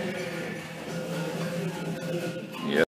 Amen.